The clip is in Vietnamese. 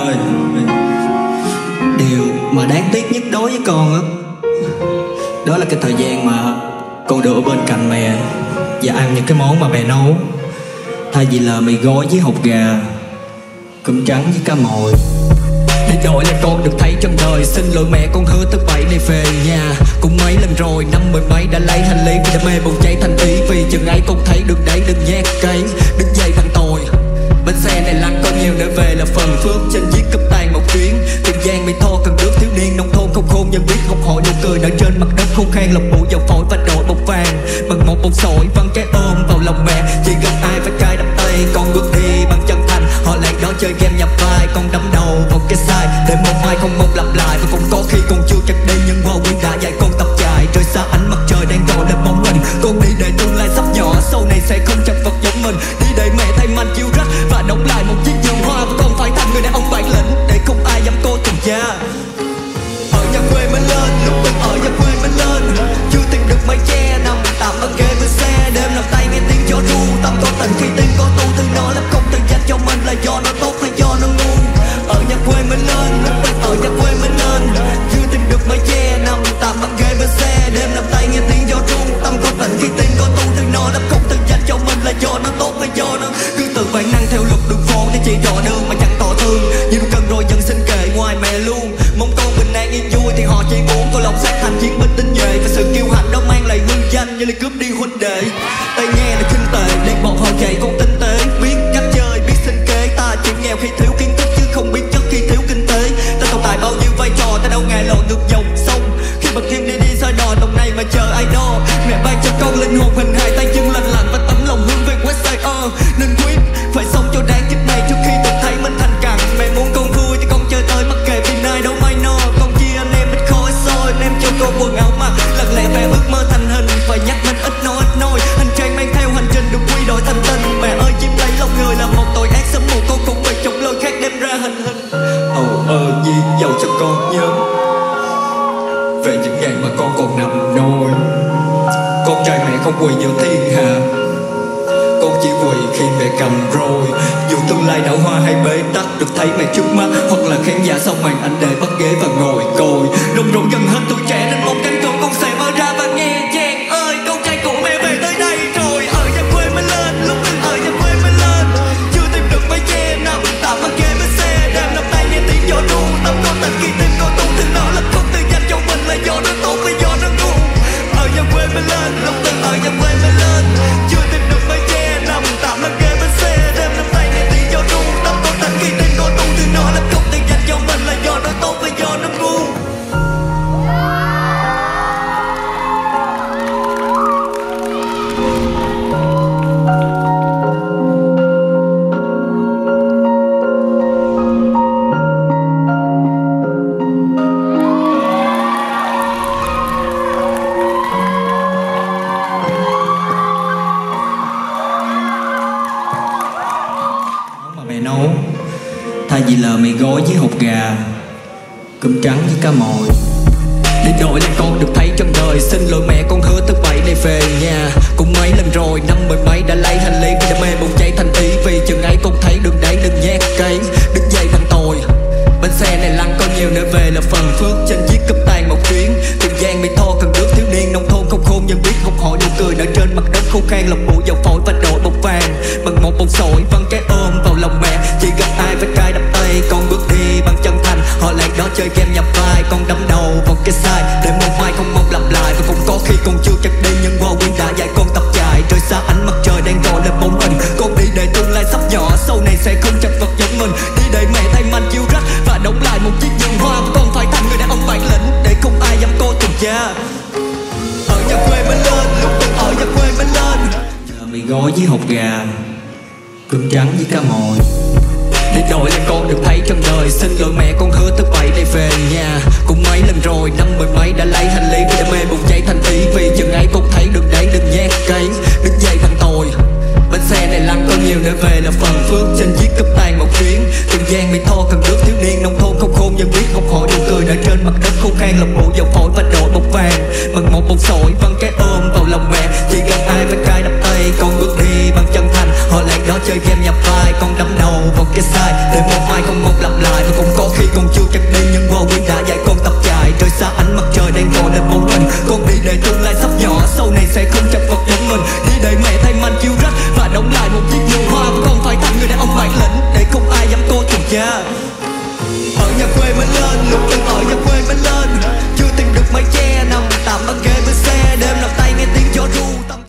ơi Điều mà đáng tiếc nhất đối với con á, Đó là cái thời gian mà Con được ở bên cạnh mẹ Và ăn những cái món mà mẹ nấu. Thay vì là mì gói với hột gà, Cơm trắng với cá mồi. Để đổi là con được thấy trong đời, Xin lỗi mẹ, con hứa thứ bảy này về nhà. Cũng mấy lần rồi, năm mười mấy đã lấy hành lý Vì đam mê bùng cháy thành ý Vì chừng ấy con thấy được đấy, đừng nhát cây Đứng dậy Bánh xe này lăn có nhiều nơi về là phần phước. Trên chiếc cấp tàn một chuyến. Tiền giang bị thô cần nước thiếu niên nông thôn không khôn nhân biết. Học hỏi nụ cười nở trên mặt đất khô khan lọc bụi dầu phổi và đội bọc vàng. Bằng một bông sỏi văng cái ôm vào lòng mẹ. Chỉ gặp ai phải cay đập tay, con bước đi bằng chân thành. Họ lại đó chơi game nhập vai, con đấm đầu vào cái sai. Để một mai không mong lặp lại và cũng có khi con chưa chắc đi nhưng hoa quyên đã dạy con tập như là cướp đi không quỳ giữa thiên hạ con chỉ quỳ khi mẹ cầm rồi. Dù tương lai đảo hoa hay bế tắc, được thấy mẹ trước mắt, hoặc là khán giả sau màn ảnh để bắt ghế và ngồi coi rong nấu. Thay vì lờ mì gói với hột gà, cơm trắng với cá mồi. Để đổi lại con được thấy trong đời, Xin lỗi mẹ, con hứa thứ bảy này về nhà. Cũng mấy lần rồi, năm mười mấy đã lấy hành lý Vì đam mê bùng cháy thành tí Vì chừng ấy con thấy đường đấy đừng nhát cây Đứng dậy thằng tội Bánh xe này lăn có nhiều nơi về là phần phước Trên chiếc cấp tàn một chuyến. Tiền gian bị thô cần nước thiếu niên, nông thôn không khôn, nhưng biết học hỏi nụ cười, nở trên mặt đất khô khan lọc bụi dầu phổi và đội yeah. Ở nhà quê mới lên, lúc từng ở nhà quê mới lên. Giờ mì gói với hột gà, cơm trắng với cá mồi. Để đổi là con được thấy trong đời, Xin lỗi mẹ, con hứa thứ bảy này về nhà. Cũng mấy lần rồi, năm mười mấy đã lấy hành lý Để mê bùng cháy thành tí Vì chừng ấy con thấy được đấy đừng nhát cánh, Đứng dậy thằng tồi. Bánh xe này lăn có nhiều, để về là phần phước Trên chiếc cấp tàn một chuyến. Tiền giang bị thô cần nước thiếu niên, nông thôn không khôn nhân biết học hỏi nụ cười đã trên mặt đất khô khan lọc bộ dầu phổi và đội bọc vàng. Bằng một bông sỏi, văng cái ôm vào lòng mẹ. Chỉ gặp ai với cái đập tay, con bước đi bằng chân thành. Họ lại đó chơi game nhập vai, con đấm đầu vào cái sai. Để một mai không mong lặp lại và cũng có khi còn chưa kịp lên nhưng vội